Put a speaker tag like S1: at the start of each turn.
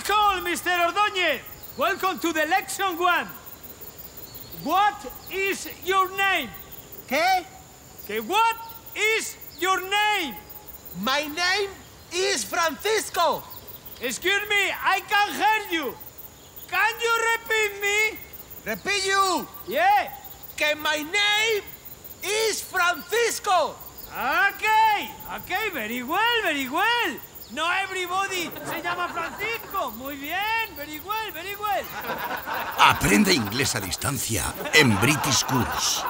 S1: Welcome, Mr. Ordóñez. Welcome to the election one. What is your name?
S2: ¿Qué?
S1: Okay, what is your name?
S2: My name is Francisco.
S1: Excuse me, I can't hear you. Can you repeat me?
S2: Repeat you.
S1: Yeah.
S2: Que my name is Francisco.
S1: Okay, okay, very well, very well. No everybody se llama Francisco. Muy bien, very well, very well.
S3: Aprende inglés a distancia en British Schools.